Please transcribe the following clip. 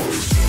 Boys.